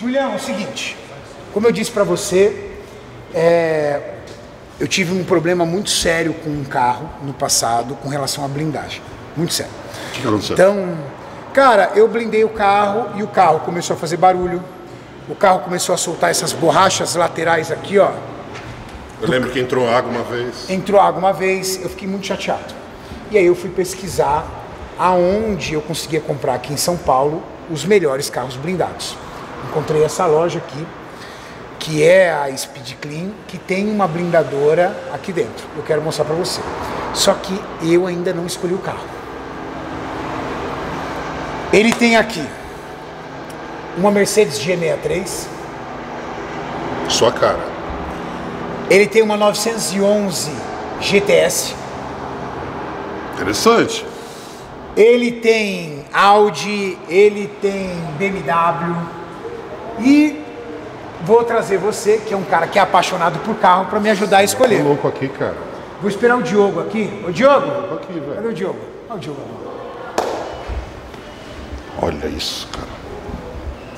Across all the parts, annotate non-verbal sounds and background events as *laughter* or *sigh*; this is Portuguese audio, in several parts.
Julião, é o seguinte, como eu disse para você, é, eu tive um problema muito sério com um carro no passado com relação à blindagem. Muito sério. O que, que aconteceu? Então, cara, eu blindei o carro e o carro começou a fazer barulho. O carro começou a soltar essas borrachas laterais aqui, ó. eu lembro que entrou água uma vez. Entrou água uma vez, eu fiquei muito chateado. E aí eu fui pesquisar aonde eu conseguia comprar aqui em São Paulo os melhores carros blindados. Encontrei essa loja aqui, que é a Speed Clean, que tem uma blindadora aqui dentro. Eu quero mostrar para você. Só que eu ainda não escolhi o carro. Ele tem aqui uma Mercedes G63, Sua cara. ele tem uma 911 GTS, Interessante. Ele tem Audi, ele tem BMW e vou trazer você, que é um cara que é apaixonado por carro, para me ajudar a Tô escolher. louco aqui, cara. Vou esperar o Diogo aqui. Ô Diogo, Tô aqui, velho. cadê o Diogo? Olha o Diogo. Olha isso, cara.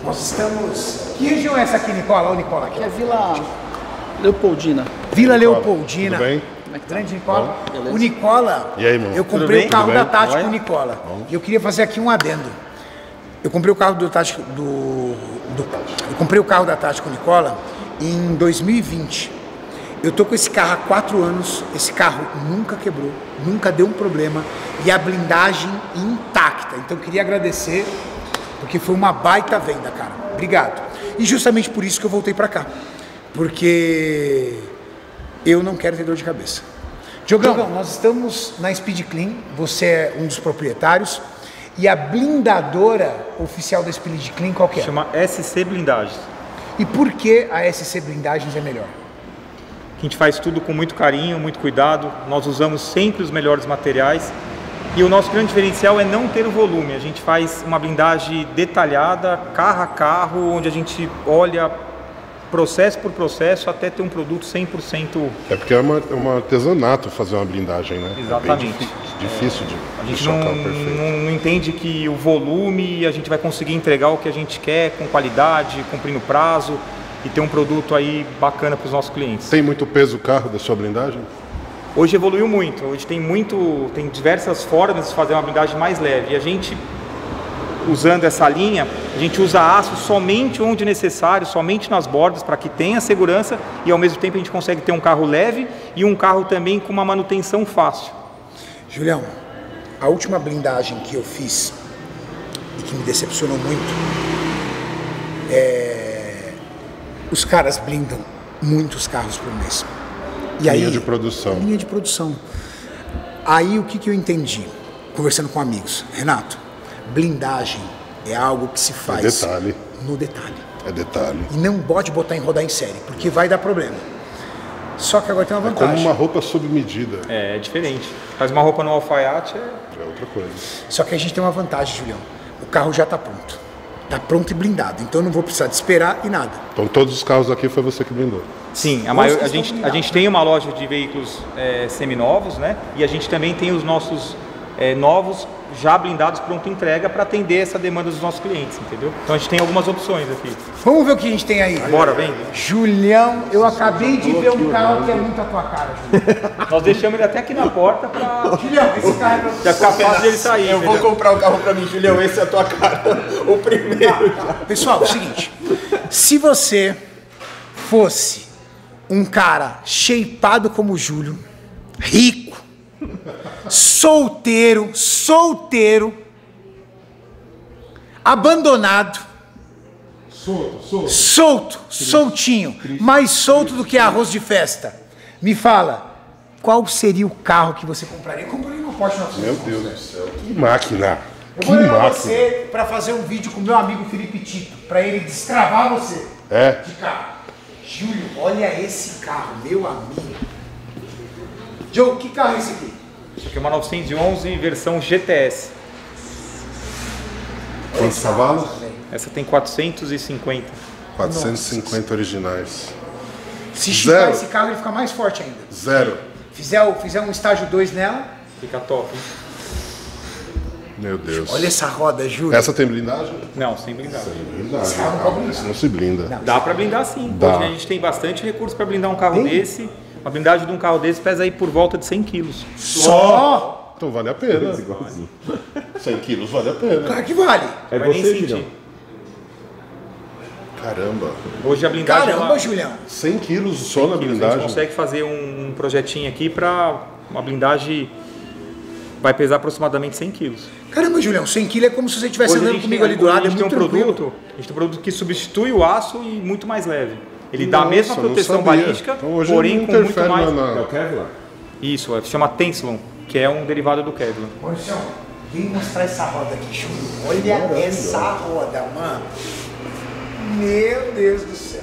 Nós estamos. Que região é essa aqui, Nicola? Ô Nicola, aqui. Que é Vila Leopoldina. Vila Leopoldina. Tudo bem? Grande Nicola. Beleza. O Nicola, E aí, irmão? eu comprei o carro da? Tati com o. Nicola. E eu queria fazer aqui um adendo. Eu comprei o carro do Tati do, do eu comprei o carro da Tati com o Nicola em 2020. Eu tô com esse carro há quatro anos. Esse carro nunca quebrou, nunca deu um problema e a blindagem intacta. Então eu queria agradecer porque foi uma baita venda, cara. Obrigado. E justamente por isso que eu voltei pra cá, porque eu não quero ter dor de cabeça. Diogão, nós estamos na Speed Clean, você é um dos proprietários, e a blindadora oficial da Speed Clean qual que é? Chama SC Blindagens. E por que a SC Blindagens é melhor? A gente faz tudo com muito carinho, muito cuidado. Nós usamos sempre os melhores materiais. E o nosso grande diferencial é não ter o volume. A gente faz uma blindagem detalhada, carro a carro, onde a gente olha processo por processo até ter um produto 100% É porque é, uma, é um artesanato fazer uma blindagem, né? É Exatamente. difí- difícil de A gente não, não, não entende que o volume a gente vai conseguir entregar o que a gente quer com qualidade, cumprindo prazo e ter um produto aí bacana para os nossos clientes. Tem muito peso o carro da sua blindagem? Hoje evoluiu muito. Hoje tem muito, tem diversas formas de fazer uma blindagem mais leve. E a gente usando essa linha, a gente usa aço somente onde necessário, somente nas bordas para que tenha segurança e ao mesmo tempo a gente consegue ter um carro leve e um carro também com uma manutenção fácil. Julião, a última blindagem que eu fiz e que me decepcionou muito é. Os caras blindam muitos carros por mês. E Linha de produção. Linha de produção. Aí o que, que eu entendi? Conversando com amigos. Renato, blindagem é algo que se faz detalhe. no detalhe. É detalhe. E não pode botar em rodar em série, porque vai dar problema. Só que agora tem uma É como vantagem. uma roupa sob medida. É, diferente. Faz uma roupa no alfaiate, é... É outra coisa. Só que a gente tem uma vantagem, Julião. O carro já está pronto. Está pronto e blindado. Então eu não vou precisar de esperar e nada. Então todos os carros aqui foi você que blindou. Sim, a, maior, a, gente, a gente tem uma loja de veículos é, seminovos, né? E a gente também tem os nossos é, novos já blindados pronto entrega para atender essa demanda dos nossos clientes, entendeu? Então a gente tem algumas opções aqui. Vamos ver o que a gente tem aí. Bora, vem. Julião, eu acabei de ver um carro que é muito a tua cara, Julião. *laughs* Nós deixamos ele até aqui na porta para Julião, esse carro é pra você. já ficar fácil dele sair. Eu vou comprar o carro pra mim, Julião. Esse é a tua cara. *laughs* O primeiro. Pessoal, é o seguinte. Se você fosse um cara shapeado como o Júlio, rico, solteiro, solteiro, abandonado, solto, soltinho, mais solto do que arroz de festa. Me fala, qual seria o carro que você compraria? Eu compraria uma Porsche 911. Meu Deus do céu. Que máquina. Eu Que vou levar máquina. você para fazer um vídeo com meu amigo Felipe Tito, para ele destravar você É. de carro. Júlio, olha esse carro, meu amigo. Joe, que carro é esse aqui? Isso aqui é uma 911 versão GTS. Quantos cavalos? Essa tem 450. 450 originais. Se chutar esse carro, ele fica mais forte ainda. Zero. Fizer, fizer um estágio 2 nela, Fica top. hein? Meu Deus. Olha essa roda, Júlio. Essa tem blindagem? Não, sem blindagem. Blindagem. carro não Esse não se blinda. Dá para blindar sim. Dá. Hoje a gente tem bastante recurso para blindar um carro Tem? desse. Uma blindagem de um carro desse pesa aí por volta de 100 quilos. Só? Então vale a pena. 100 quilos vale a pena. Claro que vale. É Vai nem você, sentir. Julião. Caramba. Hoje a blindagem é Caramba, uma- Julião. 100 quilos só na A gente blindagem. consegue fazer um, um projetinho aqui para uma blindagem vai pesar aproximadamente 100 quilos. Caramba, Julião, 100 kg é como se você estivesse a andando comigo tem- ali do lado, a é tem muito um tranquilo. produto, a gente tem um produto que substitui o aço e muito mais leve. Ele dá a Nossa, mesma proteção balística, Então porém com muito mais. na- É na- o Kevlar? Isso, é, chama Tensilon, que é um derivado do Kevlar. Maurício, vem mostrar essa roda aqui, Júlio. Olha essa roda, mano. Meu Deus do céu.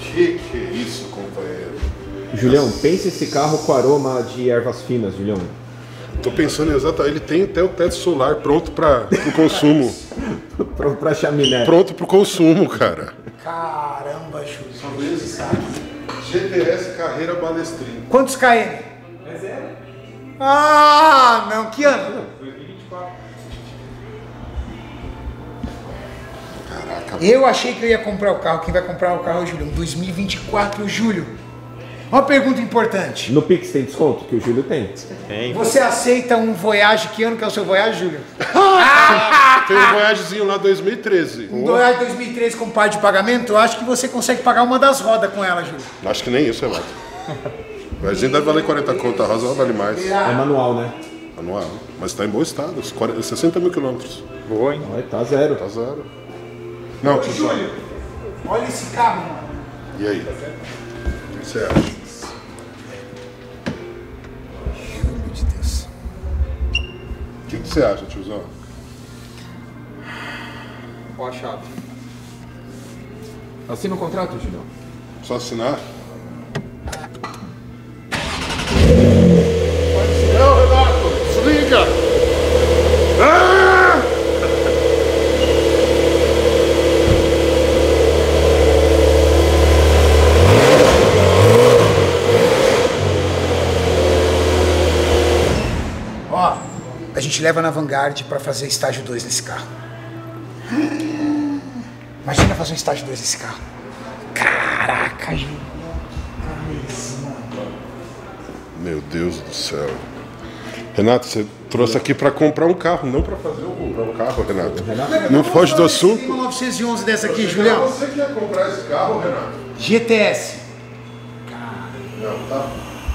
Que que é isso, companheiro? Julião, pense esse carro com aroma de ervas finas, Julião. Tô pensando exatamente. Ele tem até o teto solar pronto para o consumo. *laughs* Pra, pra chaminé. pronto pro consumo, cara. Caramba, Júlio. Aqui. GTS Carreira Balestrinho. Quantos KM? É zero. Ah, não, que ano? Caraca, Eu achei que eu ia comprar o carro. Quem vai comprar o carro é o Júlio. 2024, Júlio. Uma pergunta importante. No Pix tem desconto? Que o Júlio tem. Tem. Você aceita um Voyage? Que ano que é o seu Voyage, Júlio? *laughs* tem um Voyagezinho lá 2013. Um Voyage 2013 com par de pagamento? Eu acho que você consegue pagar uma das rodas com ela, Júlio. Acho que nem isso, Renato. A gente deve valer 40 conto, a rosa ela vale mais. É manual, né? Anual. Mas tá em bom estado, 40 60 mil quilômetros. Boa, hein? Vai, tá zero. Tá zero. Não, Júlio, olha esse carro, mano. E aí? O que você acha? O que que você acha, tiozão? Qual a chave? Assina o contrato, Julião. Só assinar? Não, Renato! Desliga! Ah! Ó, gente leva na Vanguard pra fazer estágio 2 nesse carro. Imagina fazer um estágio 2 nesse carro. Caraca, Júlio. Meu Deus do céu. Renato, você trouxe aqui pra comprar um carro, não pra fazer um, comprar um carro, Renato. Não foge do assunto. uma 911 dessa aqui, Julião. Você que ia comprar esse carro, Renato? GTS.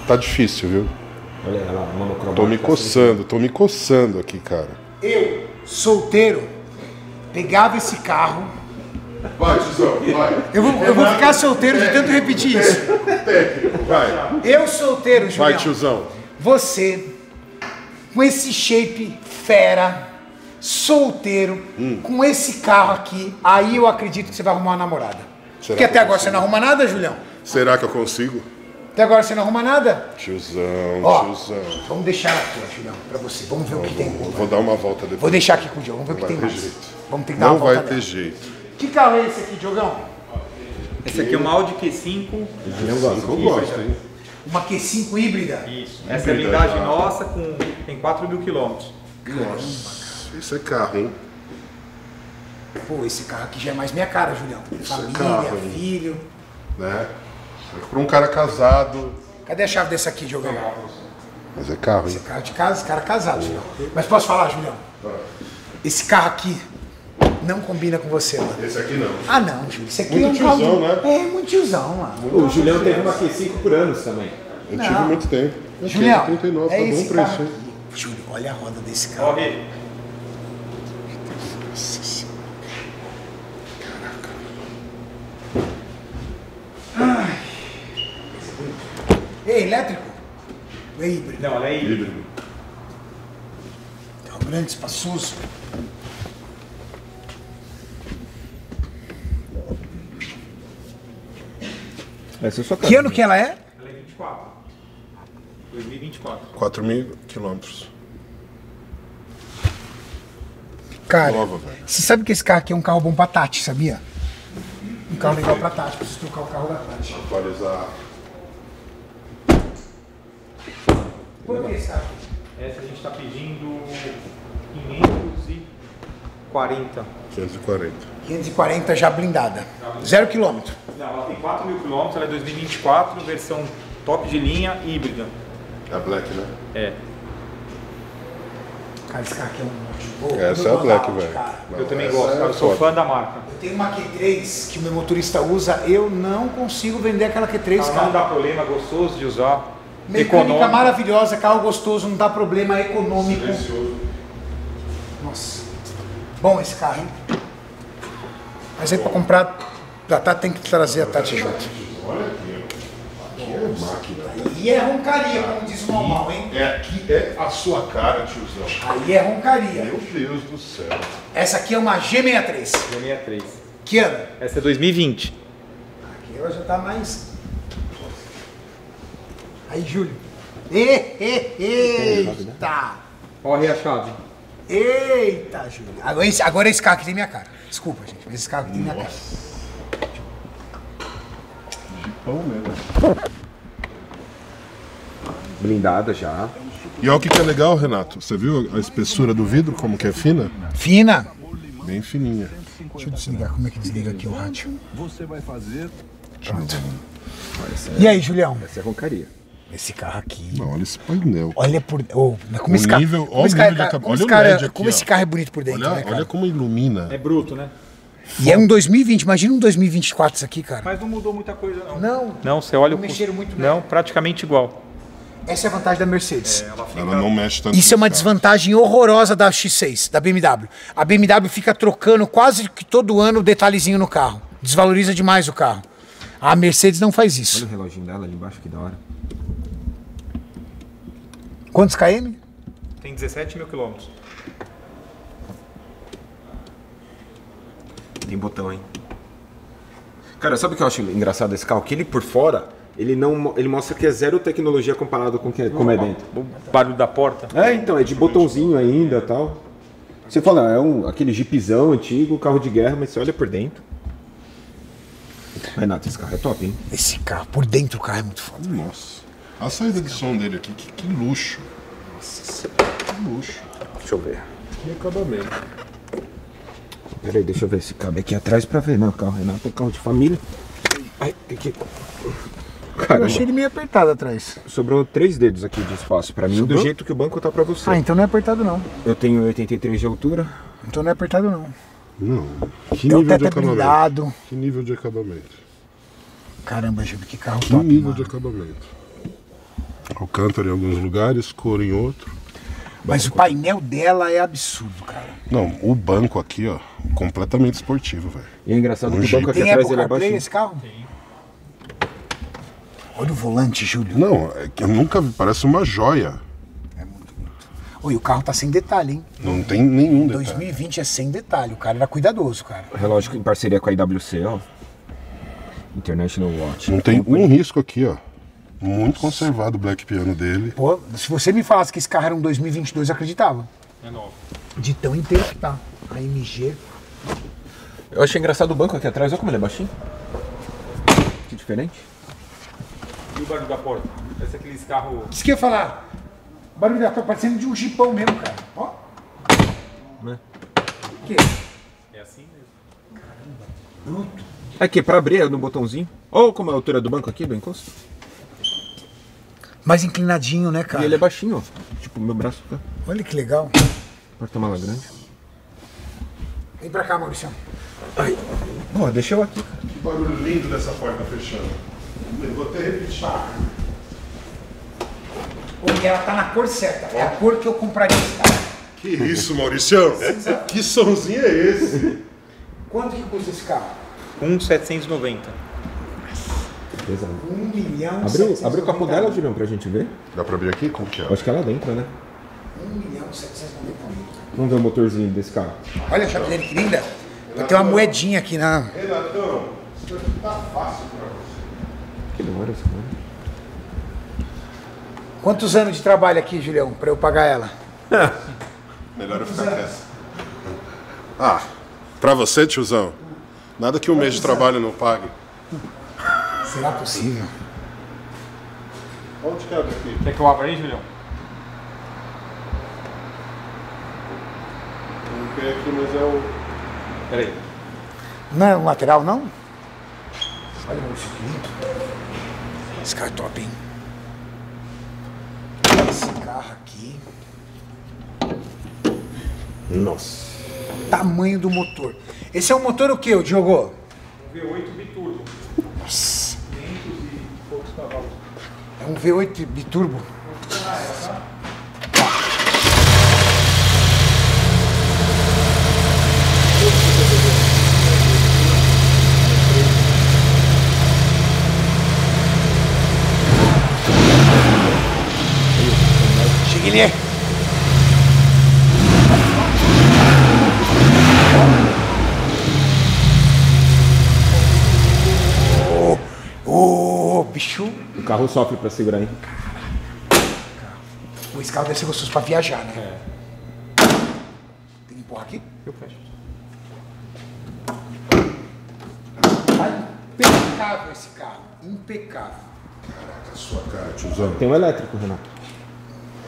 Tá difícil, viu? Olha ela, monocromática. Tô me coçando, tô me coçando aqui, cara. Eu, solteiro, pegava esse carro. Vai, tiozão, vai. Eu vou, eu vou ficar solteiro de tanto repetir isso. Técnico, vai. Eu solteiro, Vai, Julião. tiozão. Você, com esse shape fera, solteiro, com esse carro aqui, aí eu acredito que você vai arrumar uma namorada. Será Porque que até agora você não arruma nada, Julião? Será que eu consigo? Até agora você não arruma nada? Tiozão, Ó, tiozão. vamos deixar aqui, ó, Julião, pra você. Vamos ver o que tem. Vou, vou dar uma volta depois. Vou deixar aqui com o Diogo, vamos ver o que Não tem vai ter mais. jeito. Vamos ter que dar Não uma volta vai ter nela. jeito. Que carro é esse aqui, Diogão? Esse aqui é uma Audi Q5. O Julião gosta. Eu gosto, hein? Uma Q5 híbrida? Isso. Essa é a blindagem nossa, com, tem 4 mil quilômetros. Isso é carro, hein? Pô, esse carro aqui já é mais minha cara, Julião. Isso é Família, carro, hein? filho. Né? Para um cara casado. Cadê a chave desse aqui, Diogão? Mas é carro, Esse hein? carro de casa, esse cara é casado, Julião. Mas posso falar, Julião? Esse carro aqui não combina com você, mano. Esse aqui não. Ah, não, Júlio. Isso aqui Muito é um carro. tiozão, de- né? É, muito tiozão, mano. O Julião teve uma Q5 por anos também. Eu Não. tive muito tempo. Aqui, Julião, 39, é tá bom esse carro preço, hein? aqui. Júlio, olha a roda desse carro. Corre. Elétrico? Ou é híbrido? Não, ela é. Híbrido. É um grande, espaçoso. Essa é a sua Que ano que ela é? Ela é 24. 2024. 4 mil quilômetros. Cara, Nova, você sabe que esse carro aqui é um carro bom pra Tati, sabia? Um carro legal pra Tati, preciso trocar o carro da Tati. Atualizar. Por que carro aqui? Essa a gente está pedindo 540. 540. 540 já blindada. Zero quilômetro. Não, ela tem 4 mil quilômetros, ela é 2024, versão top de linha híbrida. É a Black, né? É. Cara, esse carro aqui é um monte. Essa é a Black, velho. Eu também gosto, é cara, eu sou top. fã da marca. Eu tenho uma Q3 que o meu motorista usa, eu não consigo vender aquela Q3, Ela não cara. dá problema, gostoso de usar. Mecânica econômico. maravilhosa, carro gostoso, não dá problema, é econômico. Nossa. Bom esse carro, hein? Mas aí pra comprar da Tati tem que trazer a Tati junto. Aí é roncaria, como diz o normal, hein? É aqui, é a sua cara, tiozão. Aí é roncaria. Meu Deus do céu. Essa aqui é uma G63. G63. Que ano? Essa é 2020. Aqui ela já tá mais. Aí, Júlio. E, e, eita! Olha a chave. Eita, Júlio. Agora esse, agora esse carro aqui tem minha cara. Desculpa, gente, mas esse carro aqui tem minha cara. Pão mesmo. Blindada já. E olha o que, que é legal, Renato. Você viu a espessura do vidro, como que é fina? Fina. Bem fininha. Deixa eu desligar. Como é que desliga aqui o rádio? Você vai fazer Pronto. E aí, Julião? Essa é roncaria. Esse carro aqui. Não, olha esse painel. Olha por. Oh, como O esse carro. nível- como olha esse nível de acab- como olha esse cara- aqui, como ó. esse carro é bonito por dentro, Olha, né, cara? olha como ilumina. É bruto, né? E é um 2020. Imagina um 2024 isso aqui, cara. Mas não mudou muita coisa, não. Não. Não, você olha Não o mexeram muito, né? Não, praticamente igual. Essa é a vantagem da Mercedes. Ela não mexe tanto. Isso é uma carros. desvantagem horrorosa da X6, da BMW. A BMW fica trocando quase que todo ano o detalhezinho no carro. Desvaloriza demais o carro. A Mercedes não faz Olha isso. o reloginho dela ali embaixo, que da hora. Quantos km? Tem 17 mil quilômetros. Tem botão, hein? Cara, sabe o que eu acho engraçado desse carro? Que ele por fora, ele não ele mostra que é zero tecnologia comparado com o que, como é dentro. O barulho da porta. É, então, é de botãozinho ainda tal. Você fala, é um, aquele jeepzão antigo, carro de guerra, mas você olha por dentro. Renato, esse carro é top, hein? Esse carro, por dentro o carro é muito foda. Nossa. A saída de som dele aqui, que, que luxo. Que luxo. Deixa eu ver. Que acabamento. Peraí, deixa eu ver se cabe aqui atrás pra ver, né? O carro Renato é carro de família. Ai, tem que. Eu Caramba, achei ele meio apertado atrás. sobrou três dedos aqui de espaço pra mim, do jeito que o banco tá pra você. Ah, então não é apertado não. Eu tenho 83 de altura. Então não é apertado não. Não. Que É o nível de acabamento. blindado. Que nível de acabamento. Caramba, Júlio, que carro Que top, nível mano. de acabamento. Alcântara em alguns lugares, cor em outro. Mas o painel dela é absurdo, cara. Não, o banco aqui, ó, completamente esportivo, velho. E é engraçado Um que o banco aqui Tem atrás Apple ele é baixinho. esse carro? Tem. Olha o volante, Júlio. Não, é que eu nunca vi, parece uma joia. Oi, o carro tá sem detalhe, hein? Não tem nenhum detalhe. 2020 é sem detalhe. O cara era cuidadoso, cara. Relógio em parceria com a IWC, ó. International Watch. Não tem um risco aqui, ó. Muito conservado o black piano dele. Pô, se você me falasse que esse carro era um 2022, eu acreditava. É novo. De tão inteiro que tá. A MG. Eu achei engraçado o banco aqui atrás, olha como ele é baixinho. Que diferente. E o barulho da porta? Esse é aqueles carros. Isso que eu ia falar. O barulho da tá parecendo de um jipão mesmo, cara. Ó. Né? Que? É assim mesmo. Aqui, pra abrir é no botãozinho. Olha como é a altura do banco aqui, do encosto. Mais inclinadinho, né, cara? E ele é baixinho, ó. Tipo, meu braço tá. Olha que legal. Porta-mala grande. Vem pra cá, Maurício. Pô, deixa eu aqui. Que barulho lindo dessa porta fechando. Eu vou até repetir. Olha, ela tá na cor certa. É a cor que eu compraria esse carro. Que isso, Mauricião? que sonzinho é esse? Quanto que custa esse carro? 1,790. Pesado. Um milhão. Abre, abre o capô dela, Julião, pra gente ver. Dá pra abrir aqui? Como que é? Acho que lá dentro, né? Um milhão setecentos e noventa mil. Vamos ver o motorzinho desse carro. Olha a chave dele que linda. Vai ter uma moedinha aqui na. Renatão, isso aqui tá fácil pra você. Que da hora esse. Quantos anos de trabalho aqui, Julião, pra eu pagar ela? *laughs* Melhor eu ficar quieto. Ah, pra você, tiozão, nada que um mês de trabalho não pague. Será possível? Onde que é abre aqui? Quer que eu abra aí, Julião? Não tem aqui, mas é o. Peraí. Não é o lateral, não? Olha isso aqui. Esse carro é top, hein? Esse carro aqui. Nossa. Tamanho do motor. Esse é um motor o que, Diogo? Um V8 biturbo. Nossa. 500 poucos cavalos. É um V8 biturbo. Cheguei ali. Bicho. O carro sofre pra segurar, hein? Pô, Esse carro deve ser gostoso pra viajar, né? Tem que empurrar aqui? Eu fecho. Tá impecável esse carro. Impecável. Sua cara, tiozão. Tem um elétrico, Renato.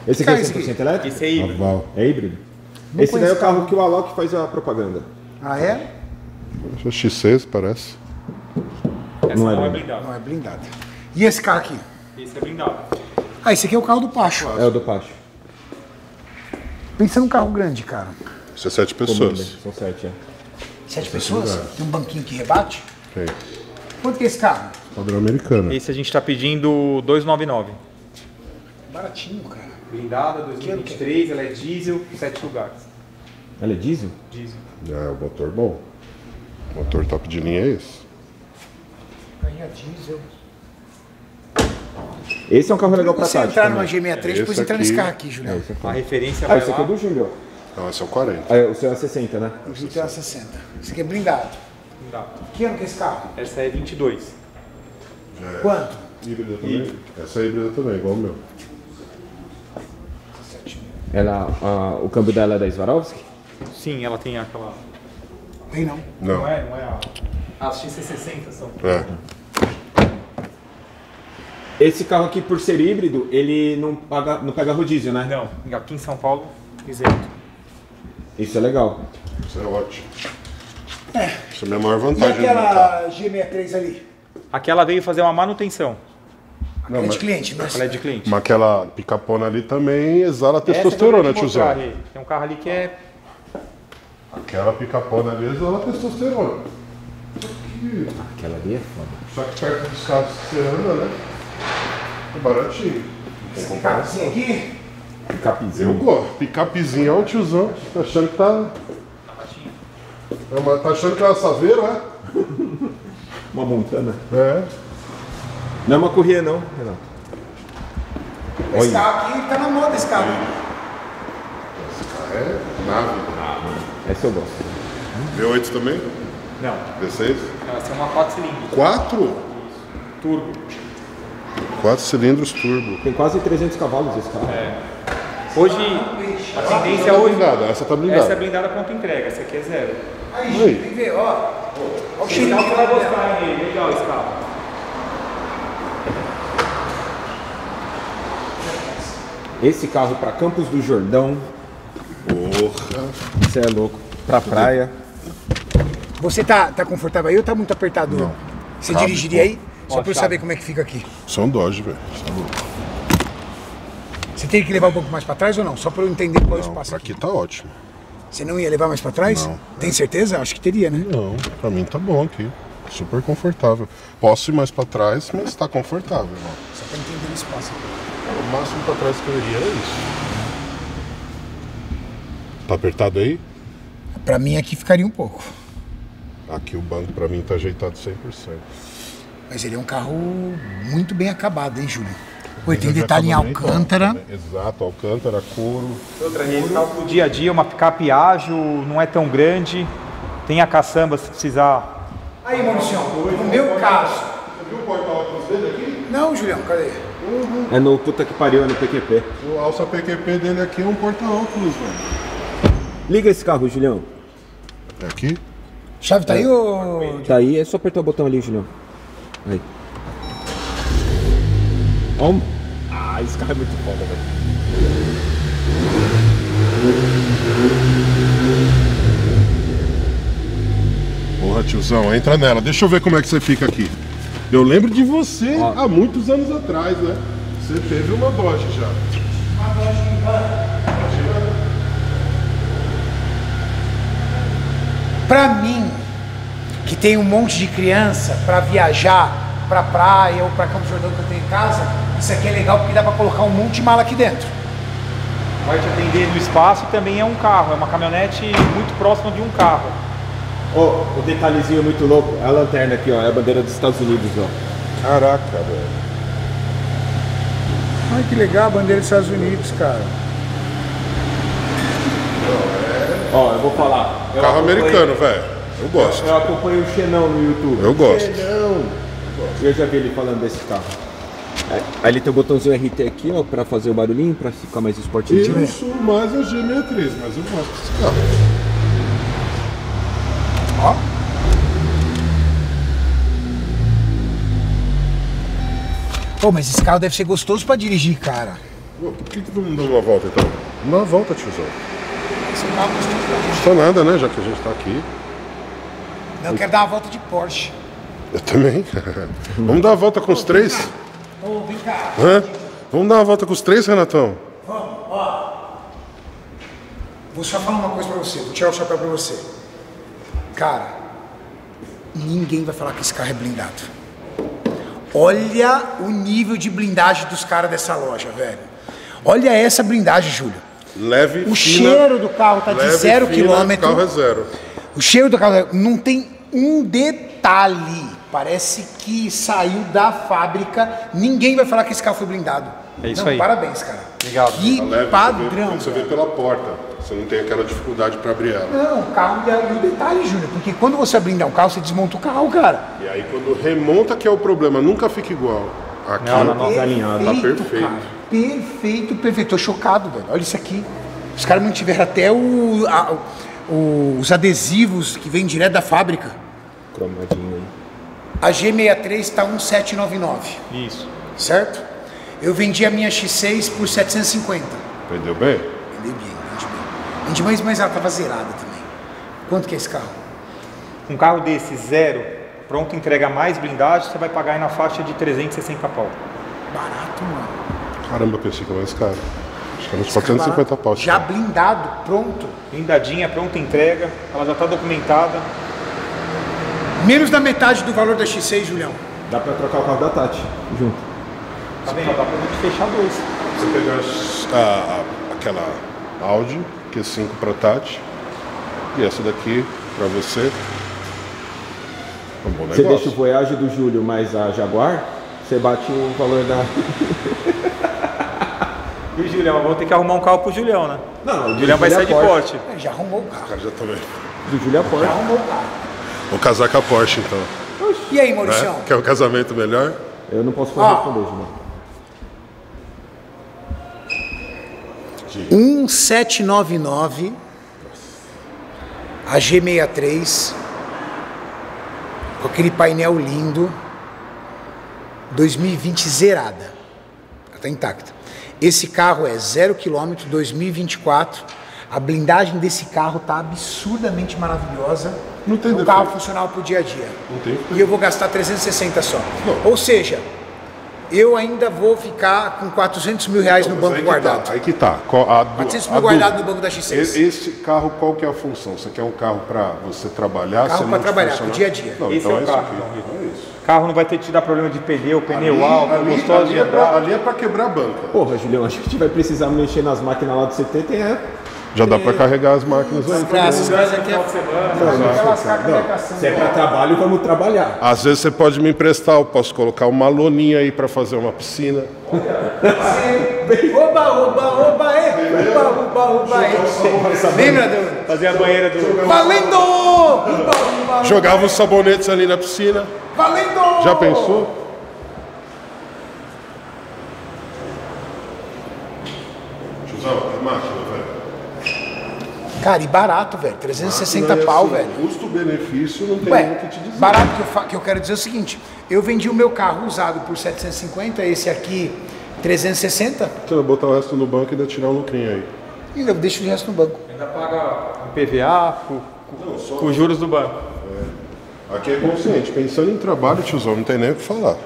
Esse aqui Cara, é esse 100% aqui- elétrico? Esse é híbrido. Aval. É híbrido? Não esse daí é o carro que o Alok faz a propaganda. Ah, é? Esse é X6, parece. Essa Não não, é é, bem. blindada. Não é blindado. E esse carro aqui? Esse é blindado. Ah, esse aqui é o carro do Pacho. É o do Pacho. Pensa num carro grande, cara. Isso é sete pessoas. São sete, é. Sete pessoas? Tem um banquinho que rebate? Tem. Quanto que é esse carro? Padrão americano. Esse a gente tá pedindo 299. Baratinho, cara. Blindada 2023, ela é diesel, 7 lugares. Ela é diesel? Diesel. É, o motor bom. O motor top de linha é esse. Ganha diesel. Esse é um carro legal pra Você Tati entrar numa também. G63, Esse depois entrar nesse carro aqui, Julião. Aqui. A referência Ah, vai esse aqui é do Júlio. Não, esse é o 40. Ah, é, o seu é 60, né? O Jeep é uma 60. Esse aqui é blindado. Blindado. Que ano que é esse carro? Essa é 22. Quanto? Híbrida também? Essa é híbrida também, igual o meu. Ela, ah, o câmbio dela é da Swarovski? Sim, ela tem aquela. Tem não. Não. Não é, não é a. As XC60 são. É. Esse carro aqui, por ser híbrido, ele não, paga, não pega rodízio, né? Não, aqui em São Paulo, isento. Isso é legal. Isso é ótimo. Essa é a minha maior E vantagem carro. aquela G63 ali? Aquela veio fazer uma manutenção. Não, é de mas, cliente, né? Ela é de cliente. mas aquela picapona ali também exala eu testosterona, tiozão. Tem um carro ali que é. Aquela picapona ali exala testosterona. Aquela ali é foda. Só que perto dos carros que você anda, né? É baratinho. Esse carrozinho aqui? Eu Capizinho. gosto. Picapezinho é um tiozão. Tá achando que tá. É uma- tá achando que é uma saveiro, é? *laughs* Uma montana. É. Não é uma corrida, não, Renato. Esse Olha. carro aqui tá na moda, esse carro. É nave. Essa eu gosto. V8 também? Não, V6? essa é uma 4 cilindros. Quatro? Turbo. Quatro cilindros turbo. Tem quase 300 cavalos esse carro. Hoje, a tendência Tá hoje. blindada, essa tá blindada. Essa é blindada ponto entrega, essa aqui é zero. Aí, Aí. Gil, vem ver, ó. Ó o carro que vai gostar. hein? Legal esse carro. Esse carro pra Campos do Jordão, Porra. você é louco. Pra praia. Você tá, tá confortável aí ou tá muito apertado? Não. Você Cabe, dirigiria aí? Só Ó, pra eu saber como é que fica aqui. São Dodge, velho. Você teria que levar um pouco mais pra trás ou não? Só pra eu entender qual é o Não, espaço aqui. aqui tá ótimo. Você não ia levar mais pra trás? Não. Tem certeza? Acho que teria, né? Não, pra mim tá bom aqui. Super confortável. Posso ir mais pra trás, mas tá confortável. Ó. Só pra entender o espaço. O máximo pra trás que eu iria é isso. Tá apertado aí? Pra mim aqui ficaria um pouco. Aqui o banco pra mim tá ajeitado 100%. Mas ele é um carro muito bem acabado, hein, Júlio? Pô, ele tem é detalhe em Alcântara. alto, né? Exato, Alcântara, couro. Outra rede, carro pro dia a dia, uma picape ágil, não é tão grande. Tem a caçamba se precisar. Aí, Maurício, no meu caso. Você viu o porta-óculos dele aqui? Não, Julião, cadê? É no puta que pariu, é no PQP. O alça PQP dele aqui é um porta-óculos, velho. Liga esse carro, Julião. É aqui? Chave tá aí ou. Tá aí, é só apertar o botão ali, Julião. Aí. Ó, um- Ah, esse carro é muito foda, velho. Porra, tiozão, entra nela. Deixa eu ver como é que você fica aqui. Eu lembro de você há muitos anos atrás, né? Você teve uma Dodge já. Pra mim, que tem um monte de criança pra viajar pra praia ou pra Campo Jordão que eu tenho em casa, isso aqui é legal porque dá pra colocar um monte de mala aqui dentro. Vai te atender no espaço e também é um carro, é uma caminhonete muito próxima de um carro. Ó, o detalhezinho muito louco. É a lanterna aqui, ó. É a bandeira dos Estados Unidos, ó. Caraca, velho. Ai que legal a bandeira dos Estados Unidos, cara. Ó, eu vou falar. Eu Carro acompanho- americano, velho. Eu gosto. Eu acompanho o Xenão no YouTube. Eu gosto. Xenão! Eu já vi ele falando desse carro. Aí- Aí ele tem o botãozinho RT aqui, ó, pra fazer o barulhinho, pra ficar mais esportivo. Eu sou mais a G63, mas eu gosto desse carro. Ó. Pô, mas esse carro deve ser gostoso pra dirigir, cara. Pô, Por que, que tu não dá uma volta então? Dá uma volta, tiozão. Esse é um carro gostoso pra dirigir. Custa nada, né? Já que a gente tá aqui. Eu quero dar uma volta de Porsche. Eu também. *laughs* Vamos dar uma volta com os três? Ô, vem cá. Hã? Vamos dar uma volta com os três, Renatão? Vamos, ó. Vou só falar uma coisa pra você, vou tirar o chapéu pra você. Cara, ninguém vai falar que esse carro é blindado. Olha o nível de blindagem dos caras dessa loja, velho. Olha essa blindagem, Júlio. Leve, O fina, cheiro do carro tá de leve, zero fina, quilômetro. carro é zero. O cheiro do carro não tem um detalhe. Parece que saiu da fábrica. Ninguém vai falar que esse carro foi blindado. É isso Não, aí. Parabéns, cara. Obrigado. Que leve, Você vê, padrão. você vê pela porta. Você não tem aquela dificuldade pra abrir ela. Não, o carro e o detalhe, Júnior, porque quando você blindar um carro, você desmonta o carro, cara. E aí quando remonta que é o problema, nunca fica igual. Aqui Não, não, não. Nossa, alinhado, tá perfeito. cara. Perfeito, perfeito. Tô chocado, velho. Olha isso aqui. Os caras mantiveram até o, a- o- os adesivos que vêm direto da fábrica. Cromadinho aí. A G63 está 1799, Isso. certo? Eu vendi a minha X6 por 750. Entendeu bem? Vendi bem, vendi bem. Vendi mais, mas ela estava zerada também. Quanto que é esse carro? Um carro desse, zero, pronto, entrega mais blindagem, você vai pagar aí na faixa de 360 pau. Barato, mano. Caramba, eu pensei que era mais caro. Acho que era uns Esse carro é 450 barato. pau. Já blindado, pronto. Blindadinha, pronta entrega, ela já está documentada. Menos da metade do valor da X6, Julião. Dá pra trocar o carro da Tati junto. Tá vendo? Dá pra gente fechar dois. Você pegar a- a- aquela Audi Q5 pra Tati e essa daqui pra você. É um bom Você deixa o negócio. Voyage do Júlio mais a Jaguar, você bate o valor da. *laughs* E o Julião, vamos ter que arrumar um carro pro Julião, né? Não, O Julião vai sair de Porsche. É, Já arrumou o carro. O cara já vendo. Do Júlio é Já Porsche. arrumou o carro. Vou casar com a Porsche então. E aí, Né? Mauricião? Quer um casamento melhor? Eu não posso Ó. responder, Júlio. 1799 a G63 com aquele painel lindo 2020 zerada ela tá intacta esse carro é 0 km 2024 a blindagem desse carro tá absurdamente maravilhosa Não tem é um defeito. carro funcional pro dia a dia Não tem e eu vou gastar 360 só Não. ou seja eu ainda vou ficar com 400 mil reais no Mas banco aí que guardado Tá, aí que tá. Qual- A, du- 400 a mil guardado no banco da X6. E- Esse carro, qual que é a função? Você quer um carro para você trabalhar? Carro pra trabalhar, multifuncional? pro dia a dia. Não, Esse então é o é isso carro, aqui. então, Rita. Então é isso. O carro não vai ter te dar problema de pneu, pneu Ali- alto, ali- gostoso ali de é pra- andar. Ali é para quebrar a banca. Porra, Julião, acho que a gente vai precisar mexer nas máquinas lá do CT, tem é. Já dá para carregar as máquinas aí. Graças, aqui é Se é pra trabalho, vamos trabalhar. Às vezes você pode me emprestar, eu posso colocar uma loninha aí para fazer uma piscina. Oba, oba, oba, é. Oba, oba, oba, é. Lembra Fazer a banheira do. Valendo! Jogava os sabonetes ali na piscina. Valendo! Já pensou? Tiozão, é máquina, velho. Cara, e barato, velho. 360 Máquina é pau, assim, velho. Custo-benefício não tem muito o Ué, que te dizer. barato que eu, fa- que eu quero dizer é o seguinte: eu vendi o meu carro usado por 750, esse aqui 360, Você vai botar o resto no banco e ainda tirar um lucrinho aí. E eu deixo o resto no banco. Ainda paga o PVA com, com, com os juros do banco. Aqui é consciente. Pensando em trabalho, tiozão, não tem nem o que falar.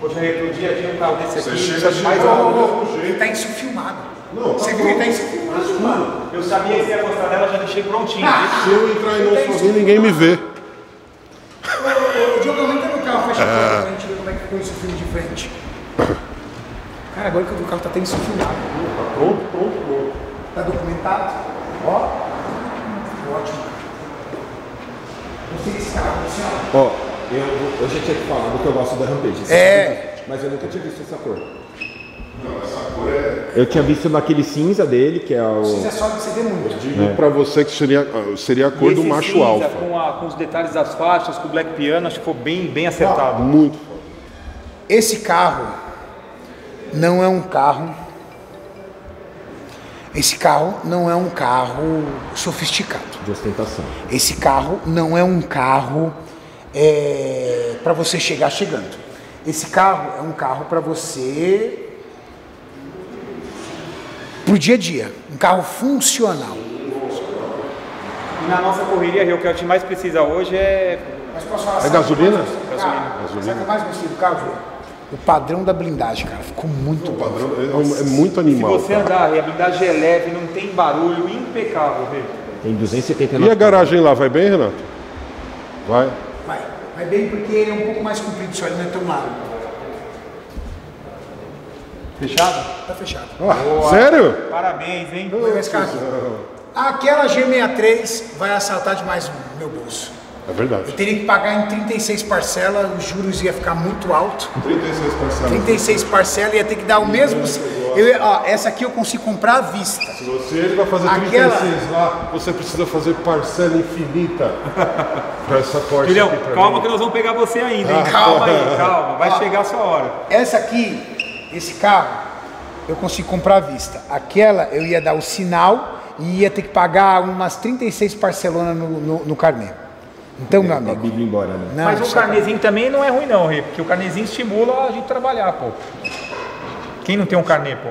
Poxa, no dia a dia um carro desse aqui, chega precisa de mais chega- uma- Ele tá isso filmado. Não, tá Você viu? Ele tá isso filmado, mano. Eu sabia que você ia gostar dela, já deixei prontinho. viu? Se eu entrar em um sozinho, ninguém me vê. Ô, ô, Diogo, aumenta no carro, fecha a porta pra gente ver como é que ficou esse filme de frente. Cara, agora que o carro tá tendo isso filmado. Pronto, pronto, pronto. Tá documentado? Ó. Ótimo. Carro, assim, ó. Ó, eu, eu já tinha te falado que eu gosto da Rampage. É. Mas eu nunca tinha visto essa cor. Eu tinha visto naquele cinza dele, que é o. Isso é só que você vê muito. Digo pra você que seria, seria a cor do macho cinza, alfa. Com, a- com os detalhes das faixas, com o black piano, acho que ficou bem, bem acertado. Muito foda. Esse carro não é um carro. Esse carro não é um carro sofisticado. De ostentação. Esse carro não é um carro para você chegar chegando. Esse carro é um carro para você pro dia a dia, um carro funcional. E na nossa correria, o que a gente mais precisa hoje é. Mas posso falar É gasolina? Gasolina. Sabe o que eu mais gostei do carro, Júlio? O padrão da blindagem, cara, ficou muito bom. Padrão é, é muito Se animal. você cara. andar, Rio, a blindagem é leve, não tem barulho, impecável, Rio. Tem 279. E a garagem lá, vai bem, Renato? Vai. Vai, vai bem porque ele é um pouco mais comprido, só ele não é tão largo. Fechado? Tá fechado. Ah, sério? Parabéns, hein? Aqui. Aquela G63 vai assaltar demais o meu bolso. É verdade. Teria que pagar em 36 parcelas, os juros ia ficar muito alto. 36 parcelas. 36 parcelas ia ter que dar o mesmo. Eu, ó, essa aqui eu consigo comprar à vista. Se você ele vai fazer Aquela- 36 lá, você precisa fazer parcela infinita *laughs* pra essa Porsche Julião, calma mim. que nós vamos pegar você ainda, hein? Ah. Calma aí, *laughs* calma. Vai chegar a sua hora. Essa aqui, esse carro, eu consigo comprar à vista. Aquela eu ia dar o sinal e ia ter que pagar umas 36 parcelonas no, no, no carnê. Então, meu Pra amigo. Bíblia ir embora, né? Não, Mas o é- carnezinho também não é ruim não, Rê, porque o carnezinho estimula a gente trabalhar, pô. Quem não tem um carnê, pô?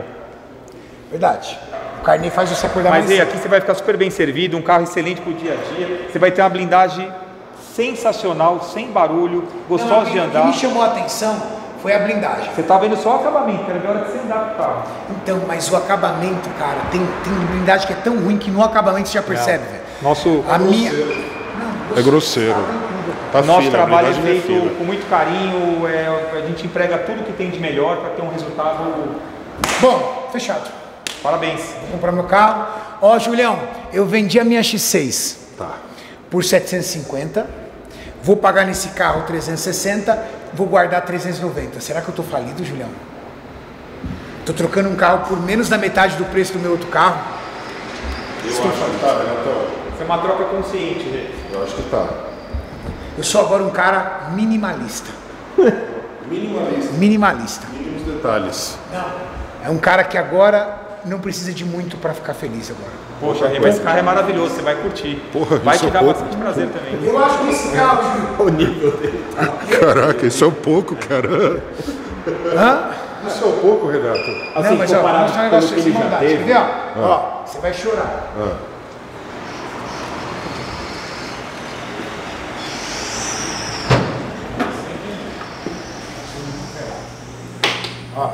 Verdade. O carnê faz você acordar Mas mais cedo. aqui você vai ficar super bem servido, um carro excelente pro dia a dia. Você vai ter uma blindagem sensacional, sem barulho, gostosa Não, de o que andar. me chamou a atenção foi a blindagem. Você tá vendo só o acabamento, quero ver a hora que você andar com o carro. Então, mas o acabamento, cara, tem, tem blindagem que é tão ruim que no acabamento você já percebe, velho. Nosso, A minha. É grosseiro. Tá nosso fina, a trabalho é feito fina. com muito carinho, é, a gente emprega tudo que tem de melhor para ter um resultado. Bom, fechado. Parabéns. Vou comprar meu carro. Ó, Julião, eu vendi a minha X6 Tá. por 750. Vou pagar nesse carro 360. Vou guardar 390. Será que eu tô falido, Julião? Tô trocando um carro por menos da metade do preço do meu outro carro. Eu acho que tá, Renatão. Isso é uma troca consciente, Rê. Eu acho que tá. Eu sou agora um cara minimalista. *laughs* Minimalista. Minimalista. Mínimos detalhes. É um cara que agora não precisa de muito para ficar feliz agora. Poxa, mas esse carro é maravilhoso, você vai curtir. Porra, vai isso te é dar pouco. bastante prazer também. Eu acho que esse carro, *laughs* Júlio, Caraca, isso é um pouco, cara. Hã? Isso é um pouco, Renato. Assim, não, mas ó, vou comparado mostrar um negócio que já maldade. Quer teve. ver, ó? Ó, você vai chorar. Ó.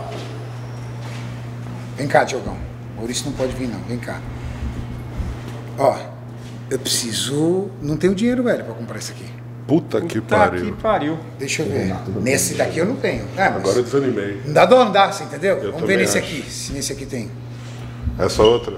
Vem cá, Diogão. Maurício não pode vir, não. Vem cá. Ó, eu preciso. Não tenho dinheiro, velho, pra comprar isso aqui. Puta que Tá pariu. que pariu. Deixa eu ver. Nesse daqui eu não tenho. Ah, mas Agora eu desanimei. Não dá dó, não dá, você entendeu? Eu Vamos ver nesse acho. aqui, se nesse aqui tem. Essa outra?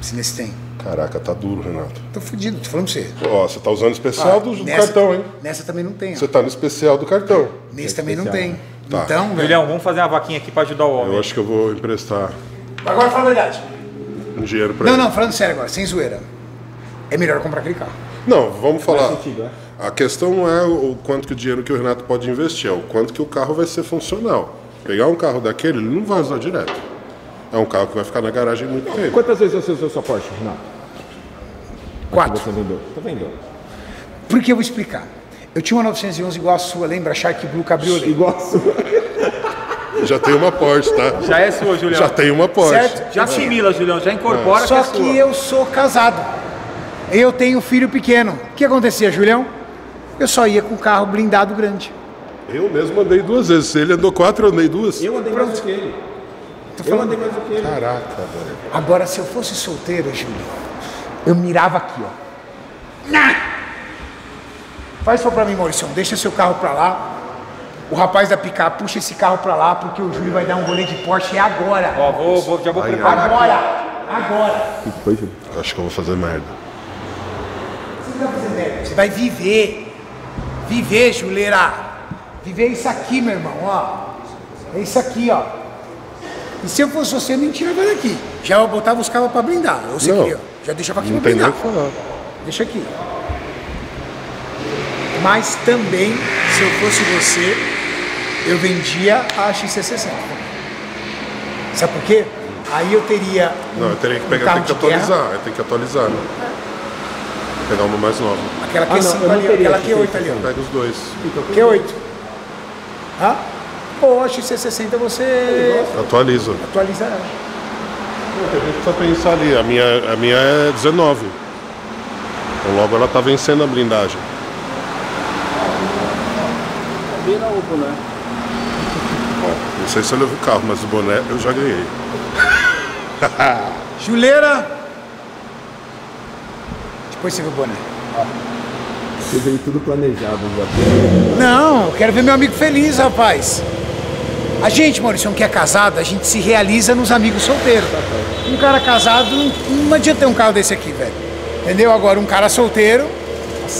Se nesse tem. Caraca, tá duro, Renato. Tô fudido, tô falando pra você. Ó, você tá usando o especial do, do nessa, cartão, hein? Nessa também não tem. ó. Você tá no especial do cartão. Nesse também não tem. Tá. Então, velho. Julião, vamos fazer uma vaquinha aqui para ajudar o homem. Eu acho que eu vou emprestar Agora fala a verdade. um dinheiro pra Não, ele. não, falando sério agora, sem zoeira. É melhor comprar aquele carro. Não, vamos falar. sentido, é? A questão não é o quanto que o dinheiro que o Renato pode investir, é o quanto que o carro vai ser funcional. Pegar um carro daquele, ele não vai usar direto. É um carro que vai ficar na garagem muito tempo. Quantas vezes você usou sua Porsche, Renato? Quatro. você vendeu? Tá vendo? Por que eu vou explicar? Eu tinha uma 911 igual a sua, lembra? Shark Blue Cabriolet. *laughs* Igual a sua. Já tem uma Porsche, tá? Já é sua, Julião. Já tem uma Porsche. Certo? Já assimila, Julião, já incorpora Só que é que sua. eu sou casado. Eu tenho filho pequeno. O que acontecia, Julião? eu só ia com o carro blindado grande. Eu mesmo andei duas vezes. Ele andou quatro, eu andei duas. Eu andei mais do que ele. Eu andei mais do que ele. Caraca, velho. Agora, se eu fosse solteiro, Júlio, eu mirava aqui, ó. Nha! Faz só pra mim, Maurício. Deixa seu carro pra lá. O rapaz da picape puxa esse carro pra lá, porque o Júlio vai dar um rolê de Porsche. Agora. Ó, vou, vou- já vou Aí, preparar. Agora. Agora. Foi, Júlio. Acho que eu vou fazer merda. Você não vai fazer merda. Você vai viver. Viver, Juleira. Viver isso aqui, meu irmão, ó. É isso aqui, ó. E se eu fosse você, eu nem tirava daqui. Já eu botava os carros pra blindar. Eu sei Não. que, ó. Já deixava aqui Não pra tem nem o blindar. que falar. Deixa aqui. Mas também, se eu fosse você, eu vendia a XC60. Sabe por quê? Aí eu teria. Não, um- eu teria que um pegar, carro tem que atualizar. Eu tenho que atualizar, né? Pegar uma mais nova. Aquela Ah, não, Q5 eu não ali, teria aquela Q8 ali. Pega os dois. Q8. Hã? Pô, a XC60 você Atualiza. atualiza ela. A gente só pensar ali. A minha, a minha é 19. Então logo ela tá vencendo a blindagem. Vira o boné. Ó, não sei se eu levo o carro, mas o boné eu já ganhei. *laughs* Juleira. Depois você vê o boné. Você veio tudo planejado já. Não, eu quero ver meu amigo feliz, rapaz. A gente, Maurício, que é casado, a gente se realiza nos amigos solteiros. Um cara casado, não, não adianta ter um carro desse aqui, velho. Entendeu? Agora, um cara solteiro.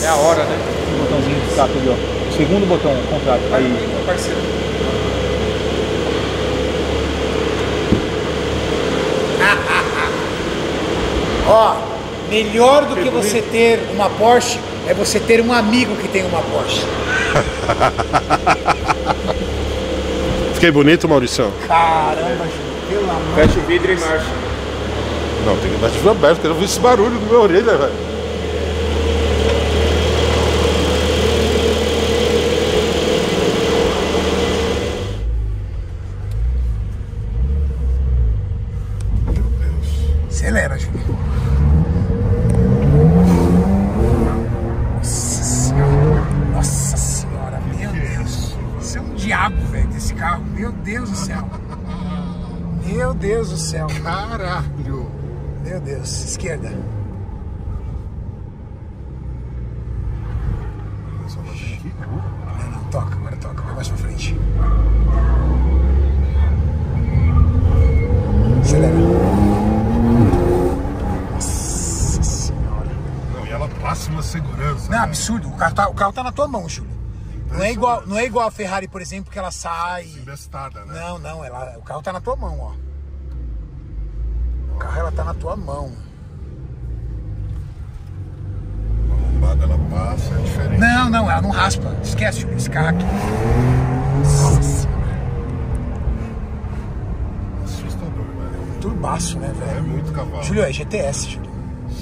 É a hora, né? O botãozinho de escape ali, ó. Segundo botão, contrato. Aí. parceiro. *laughs* Ó, melhor do que você ter uma Porsche é você ter um amigo que tem uma Porsche. *laughs* Fiquei bonito, Mauricião? Caramba, pelo amor Fecha o vidro e marcha. Não, tem que dar de aberto, porque eu vi esse barulho na minha orelha, velho. Não, não, toca, agora toca. Vai mais pra frente. Acelera. Nossa senhora. Não, e ela passa uma segurança. Não, é absurdo. O carro, tá, o carro tá na tua mão, Júlio. Não é, igual, não é igual a Ferrari, por exemplo, que ela sai. Bestada, né? Não, não, ela, o carro tá na tua mão, ó. O carro ela tá na tua mão. A lombada ela passa, é diferente. Não, não, ela não raspa. Esquece, carro aqui. Nossa senhora. Assustador, velho. Turbaço, né, É velho? muito cavalo. Júlio, é GTS, Júlio.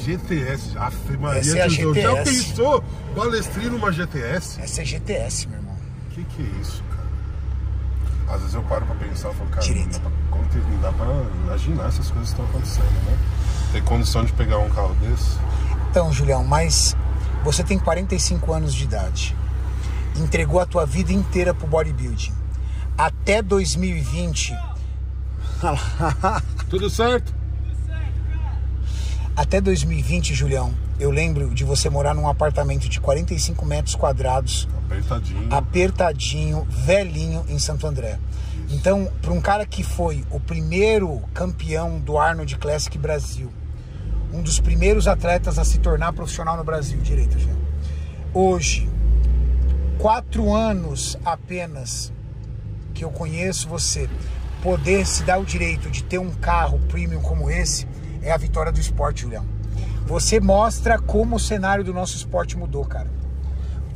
GTS, Aff, Maria Essa é a de Deus. Já GTS. pensou Balestrinho numa GTS? Essa é GTS, meu irmão. Que que é isso, cara? Às vezes eu paro pra pensar e falo, cara, não dá, pra, não dá pra imaginar essas coisas que estão acontecendo, né? Ter condição de pegar um carro desse? Então, Julião, mas você tem 45 anos de idade. Entregou a tua vida inteira pro bodybuilding. Até 2020. *laughs* Tudo certo? Até 2020, Julião, eu lembro de você morar num apartamento de 45 metros quadrados, Apertadinho. apertadinho, velhinho em Santo André. Então, para um cara que foi o primeiro campeão do Arnold Classic Brasil, um dos primeiros atletas a se tornar profissional no Brasil, direito, Jean. Hoje, quatro anos apenas que eu conheço você, poder se dar o direito de ter um carro premium como esse, é a vitória do esporte, Julião. Você mostra como o cenário do nosso esporte mudou, cara.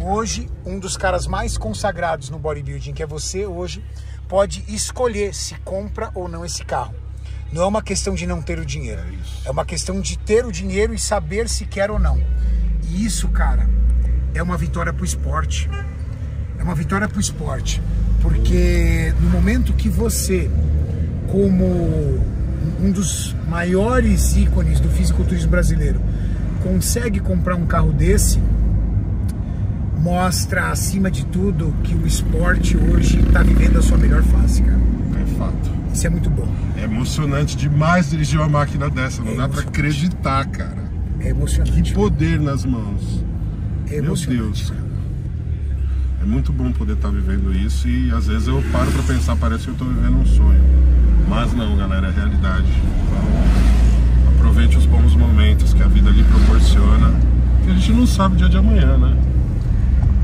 Hoje, um dos caras mais consagrados no bodybuilding, que é você hoje, pode escolher se compra ou não esse carro. Não é uma questão de não ter o dinheiro. É uma questão de ter o dinheiro e saber se quer ou não. E isso, cara, é uma vitória pro esporte. É uma vitória pro esporte. Porque no momento que você, como um dos maiores ícones do fisiculturismo brasileiro, consegue comprar um carro desse, mostra, acima de tudo, que o esporte hoje está vivendo a sua melhor fase, cara. É fato. Isso é muito bom. É emocionante demais dirigir uma máquina dessa. Não É dá pra emocionante. acreditar, cara. É emocionante. Que poder nas mãos. é Meu. Deus, cara. É muito bom poder estar vivendo isso e às vezes eu paro pra pensar, parece que eu tô vivendo um sonho. Mas não, galera, é realidade. Então, aproveite os bons momentos que a vida lhe proporciona. Que a gente não sabe o dia de amanhã, né?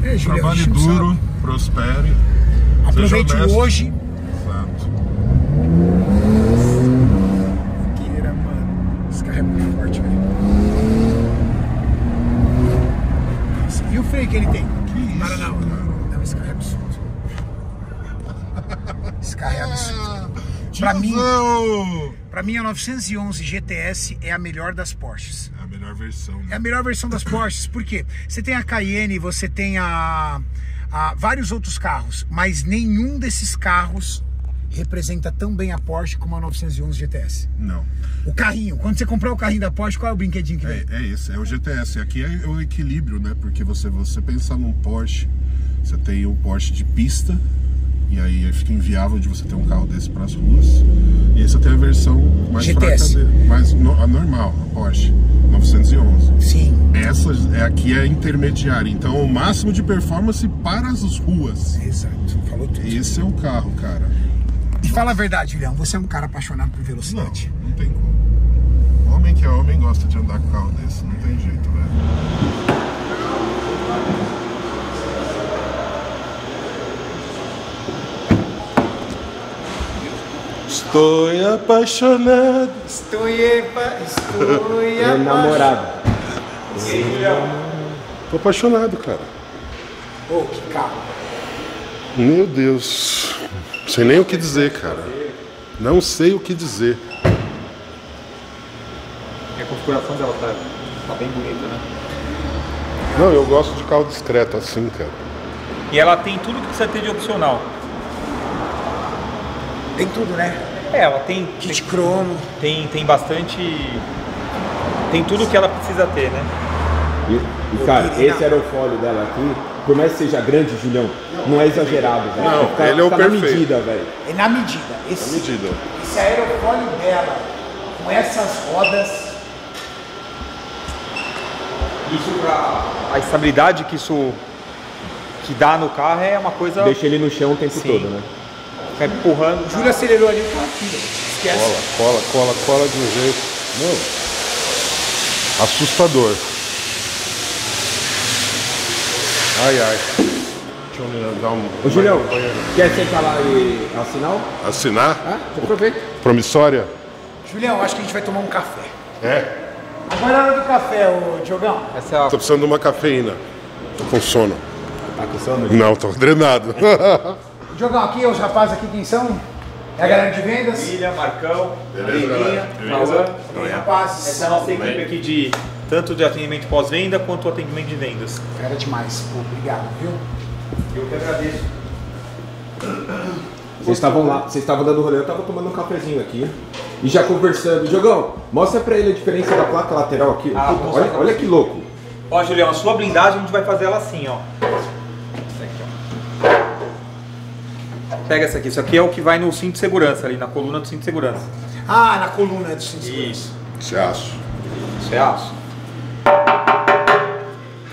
É, Julião, a Trabalhe duro, prospere. Aproveite o hoje. Exato. Queira, mano. Esse carro é muito forte, velho. Nossa, E o freio que ele tem? Que Para isso, não. cara. Não, esse carro é absurdo. Esse carro é absurdo. Pra mim, pra mim, a 911 GTS é a melhor das Porsches. É a melhor versão, É né? a melhor versão das Porsches, por quê? Você tem a Cayenne, você tem a, a vários outros carros, mas nenhum desses carros representa tão bem a Porsche como a 911 GTS. Não. O carrinho, quando você comprar o carrinho da Porsche, qual é o brinquedinho que vem? É, é esse, é o GTS. Aqui é o equilíbrio, né? Porque você, você pensar num Porsche, você tem o Porsche de pista, e aí fica inviável de você ter um carro desse para as ruas. E você tem a versão mais GTS. fraca mais no, a normal, a Porsche 911. Sim, Essa é aqui é intermediária, então o máximo de performance para as ruas. exato, falou tudo. Esse é o carro, cara. E fala a verdade, Julião, você é um cara apaixonado por Não, velocidade. não tem como. Homem que é homem gosta de andar com carro desse, não tem jeito, velho. Estou apaixonado. Estou epa, estou *laughs* É namorado. Tô apaixonado, cara. Oh, que carro. Meu Deus. Não sei nem o que dizer, cara. Não sei o que dizer. E a configuração dela tá, tá bem bonita, né? Não, eu gosto de carro discreto assim, cara. E ela tem tudo que precisa ter de opcional. Tem tudo, né? É, ela tem, Kit tem, cromo. tem, tem bastante. Tem tudo que ela precisa ter, né? E, e, cara, esse aerofólio dela aqui, por mais que seja grande, Julião, não é exagerado, velho. Não, Fica- ele é o na perfeito. medida, velho. É na medida. Esse, medida. esse aerofólio dela, com essas rodas, Isso pra. A estabilidade que isso que dá no carro é uma coisa. Deixa ele no chão o tempo Sim. todo, né? Fica empurrando. o Júlio acelerou ali com aquilo. Esquece. Cola, cola, cola, cola de um jeito. Não. Assustador. Ai, ai. Deixa eu me dar um. Ô, Julião, quer sentar lá e assinar? Assinar? Ah, aproveita. Promissória? Julião, acho que a gente vai tomar um café. É. Agora é a hora do café, ô Diogão. Essa é a Tô precisando de uma cafeína. Tô com sono. Tá com sono? Não, tô drenado. *laughs* Diogão, aqui os rapazes aqui quem são? É a galera de vendas? Ilha, Marcão, galera? Cauã. E aí, rapazes? Essa é a nossa equipe aqui de tanto de atendimento pós-venda quanto atendimento de vendas. Era demais. Pô, obrigado, viu? Eu que agradeço. Vocês estavam lá, vocês estavam dando rolê, eu tava tomando um cafezinho aqui. E já conversando. Jogão, mostra pra ele a diferença da placa lateral aqui. Ah, olha, olha que louco. Ó, Julião, a sua blindagem a gente vai fazer ela assim, ó. Essa aqui, ó. Pega essa aqui. Isso aqui é o que vai no cinto de segurança, ali na coluna do cinto de segurança. Ah, na coluna do cinto de segurança. Isso. Esse aço. Isso é aço.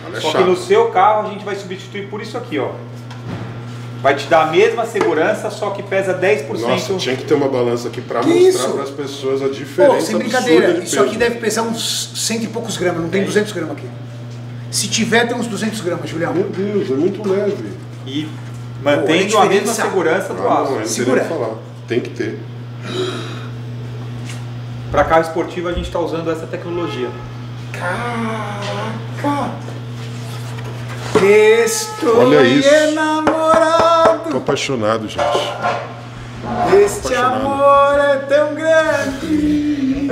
Olha, é Só que no chato. seu carro a gente vai substituir por isso aqui, ó. Vai te dar a mesma segurança, só que pesa 10%. Nossa, tinha que ter uma balança aqui pra Que mostrar isso? para as pessoas a diferença Pô, sem brincadeira, de isso peso. aqui deve pesar uns cento e poucos gramas, não tem 200 gramas aqui. Se tiver, tem uns 200 gramas, Julião. Meu Deus, é muito leve. E mantendo a a mesma segurança do Ah, aço. Segura. falar. Tem que ter. Para carro esportivo a gente está usando essa tecnologia. Caraca! Estou Olha isso. enamorado! Tô apaixonado, gente. Este apaixonado. amor é tão grande!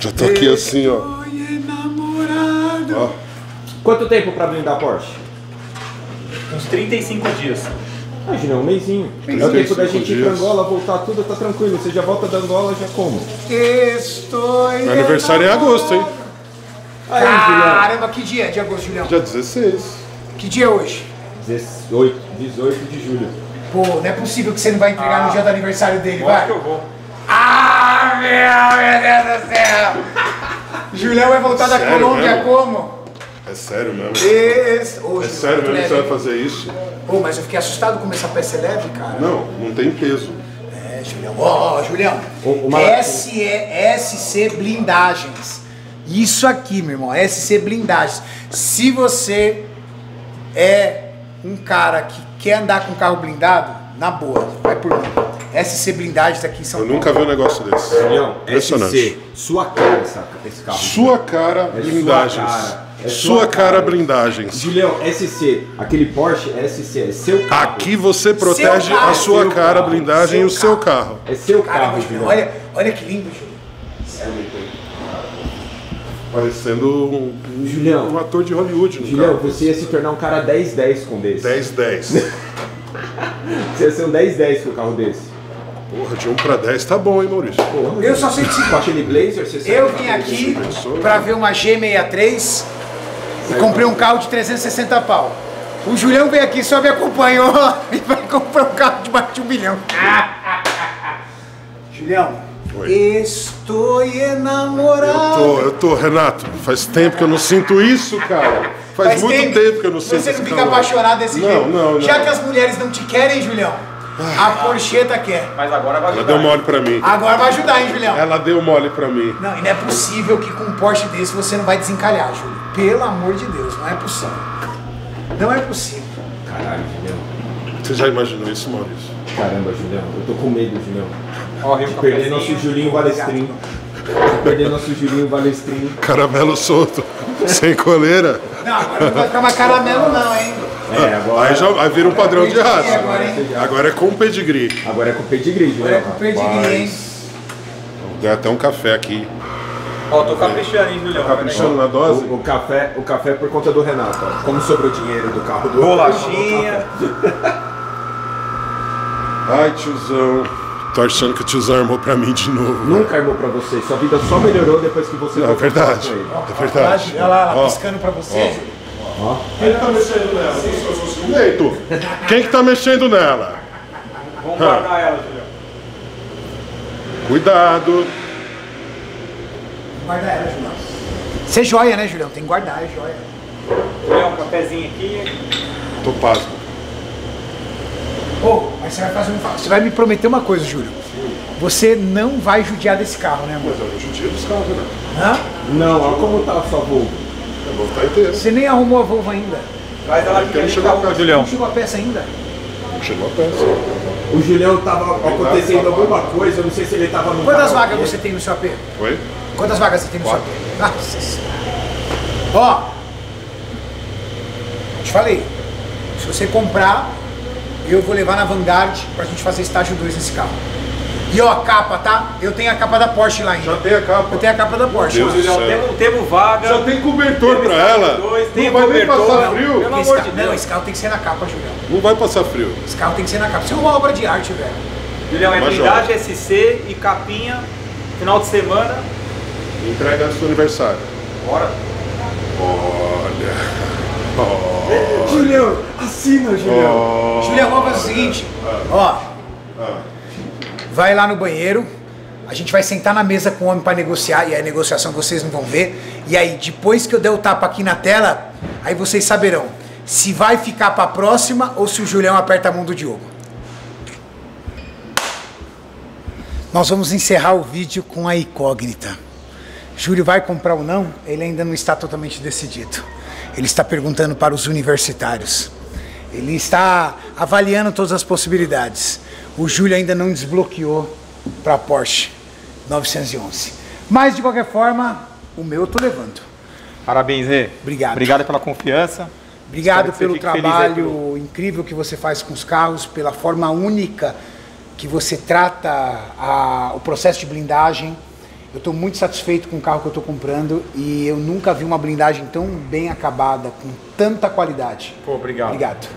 Já tô aqui assim, ó. Estou enamorado! ó. Quanto tempo pra blindar a Porsche? Uns 35 dias. Imagina, um mêsinho. É o tempo da cinco gente ir pra dias. Angola, voltar tudo, tá tranquilo. Você já volta da Angola, já como? Estou Meu aniversário é em agosto, hein? Aí, Julião. Caramba, que dia de agosto, Julião? Dia 16. Que dia é hoje? 18, 18 de julho. Pô, não é possível que você não vai entregar no dia do aniversário dele, vai? que eu vou. Ah, meu, meu Deus do céu! Julião vai voltar da Sério Colômbia mesmo? como? É sério mesmo? Esse... Ô, É sério mesmo que você vai fazer isso? Pô, mas eu fiquei assustado com essa peça é leve, cara. Não, não tem peso. É, Julião. Ó, ó, Julião. Uma- SE, SC Blindagens. Isso aqui, meu irmão. SC Blindagens. Se você é um cara que quer andar com carro blindado, na boa, vai por mim. SC Blindagens aqui em São Eu Paulo. nunca vi um negócio desse. Julião, Impressionante. SC, sua cara essa- esse carro. Sua cara É blindagens. sua cara. É sua sua cara cara. blindagens. Julião, SC, aquele Porsche SC, é seu carro. Aqui você protege carro, a sua cara carro, blindagem e o seu carro. É seu Caramba, carro, Julião. Olha, olha que lindo, Julião. Parecendo um, um- Julião. um ator de Hollywood no Julião, carro. você ia se tornar um cara 10-10 com desse. 10-10. *laughs* Você ia ser um 10-10 com um carro desse. Porra, de 1 pra 10 tá bom, hein, Maurício? Porra, Eu só sei que aquele blazer, você sabe eu vim aqui pensou? pra ver uma G63 e comprei um carro de 360 pau. O Julião veio aqui, só me acompanhou *laughs* e vai comprar um carro de mais de um milhão. *laughs* Julião, Oi. estou enamorado. Tô, eu tô, Renato. Faz tempo que eu não sinto isso, cara. Faz, muito tempo, que eu não sinto Você esse não fica calor. apaixonado desse Não, jeito. não, não. Já que as mulheres não te querem, Julião, a Porcheta quer. Mas agora vai Ela ajudar. deu mole pra mim. Agora vai ajudar, hein, Julião? Ela deu mole pra mim. Não, e não é possível que com um Porsche desse você não vai desencalhar, Júlio. Pelo amor de Deus, não é possível. Não é possível. Caralho, Julião. Você já imaginou isso, Maurício? Caramba, Julião. Eu tô com medo, Julião. Ó, Rio Perder nosso. Julinho Balestrin. Perder nosso Julinho Balestrin. Caramelo solto, sem coleira. Não, agora não vai ficar mais caramelo não, hein? É, agora, Aí já aí vira um padrão de raça. Agora, hein? Agora é com pedigree. agora é com pedigree, Agora é Julião. com pedigree, hein? Deu até um café aqui. Ó, tô caprichando, hein, Julião. Caprichando na dose? O, o café, o café é por conta do Renato, ó. Como sobrou dinheiro do carro do Bolachinha. Ai, tiozão. Tô achando que o tiozão armou pra mim de novo. Nunca armou pra você. Sua vida só melhorou depois que você Não, é verdade. com ele. É verdade. Olha lá, ela piscando pra você. ó. Quem tá mexendo nela? Neito, quem que tá mexendo nela? Vamos guardar ela, Julião. Cuidado. Guarda ela, Julião. Você é joia, né, Julião? Tem que guardar, é joia. Julião, um cafezinho aqui. Tô pasmo. Ô, mas você vai fazer um... Você vai me prometer uma coisa, Júlio. Você não vai judiar desse carro, né, amor? Mas eu não judia dos carros, né? Hã? Não, olha como tá a sua Volvo. Eu vou estar inteiro. Você nem arrumou a Volvo ainda. Traz ela aqui que a chegou a. Julião. Não chegou a peça ainda. Chegou a peça. O Julião tava acontecendo alguma coisa, eu não sei se ele tava no Quantas vagas você tem no seu AP? Oi? Quantas vagas você tem no seu AP? Nossa Senhora. Ó, te falei, se você comprar, eu vou levar na Vanguard pra gente fazer estágio 2 nesse carro. E ó, a capa, tá? Eu tenho a capa da Porsche lá ainda. Já tem a capa. Eu tenho a capa da Porsche. Deus do Julião, céu. temos, temos vaga. Já tem cobertor pra ela. dois, tem Não vai nem cobertor, passar não. frio. Pelo Esse amor de Não, Deus. esse carro tem que ser na capa, Julião. Não vai passar frio. Esse carro tem que ser na capa. Isso é uma obra de arte, velho. Julião, é blindagem SC e capinha. Final de semana. Entrega antes do aniversário. Bora. Olha. Julião, assina, Julião. Julião, vamos fazer o seguinte, ó. Vai lá no banheiro, a gente vai sentar na mesa com o homem para negociar, e aí a negociação vocês não vão ver. E aí, depois que eu der o tapa aqui na tela, aí vocês saberão se vai ficar para próxima ou se o Julião aperta a mão do Diogo. Nós vamos encerrar o vídeo com a incógnita. Júlio vai comprar ou não? Ele ainda não está totalmente decidido. Ele está perguntando para os universitários. Ele está avaliando todas as possibilidades. O Júlio ainda não desbloqueou para a Porsche 911. Mas de qualquer forma, o meu eu tô levando. Parabéns, Rê. Obrigado. Obrigado pela confiança. Obrigado pelo trabalho incrível que você faz com os carros, pela forma única que você trata a- o processo de blindagem. Eu estou muito satisfeito com o carro que eu estou comprando e eu nunca vi uma blindagem tão bem acabada, com tanta qualidade. Pô, obrigado. Obrigado.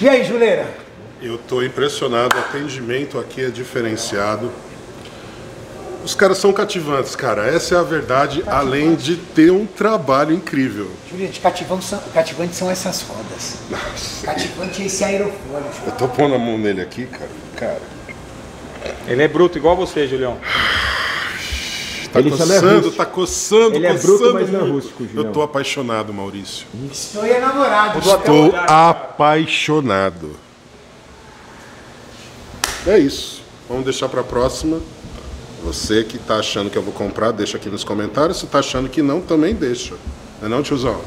E aí, Juleira? Eu tô impressionado, o atendimento aqui é diferenciado. Os caras são cativantes, cara. Essa é a verdade, além de ter um trabalho incrível. Juliette, cativante são, cativante são essas rodas. Cativante é esse aerofólio. Eu tô pondo a mão nele aqui, cara. Cara, Ele é bruto igual você, Julião. tá Ele é coçando, rústico. tá coçando, Ele é coçando bruto, mas não é rústico, Julião. Eu tô apaixonado, Maurício. Estou enamorado. Estou apaixonado. É isso. Vamos deixar pra próxima. Você que tá achando que eu vou comprar, deixa aqui nos comentários. Se tá achando que não, também deixa. Não é não, tiozão?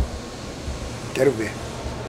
Quero ver.